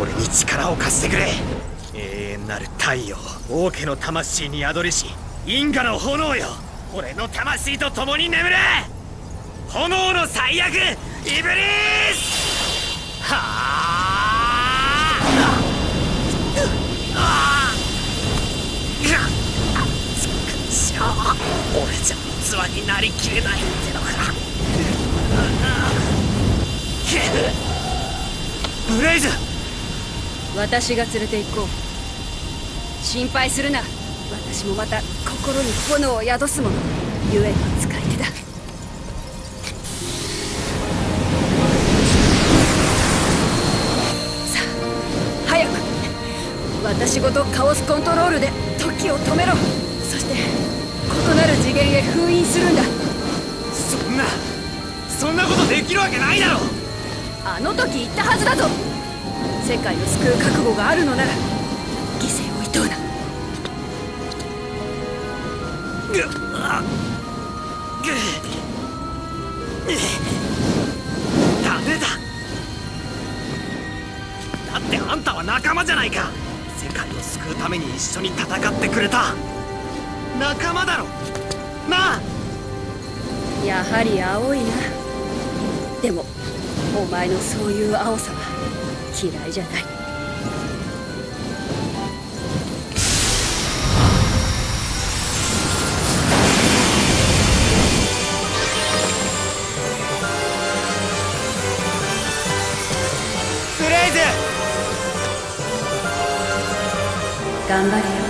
俺に力を貸してくれ。永遠なる太陽王家の魂に宿りし因果の炎よ。俺の魂と共に眠れ。炎の最悪。イブリース。はあ。俺じゃ器になりきれないってのか。レイズ私が連れて行こう。心配するな。私もまた心に炎を宿すもの。ゆえの使い手だ。さあ早く。私ごとカオスコントロールで時を止めろ。そして異なる次元へ封印するんだ。そんなそんなことできるわけないだろあの時言ったはずだぞ世界を救う覚悟があるのなら犠牲をいとうな。ダメだ。だってあんたは仲間じゃないか。世界を救うために一緒に戦ってくれた。仲間だろ。なあ。やはり青いな。でもお前のそういう青さは嫌いじゃない。ブレイズ。頑張れ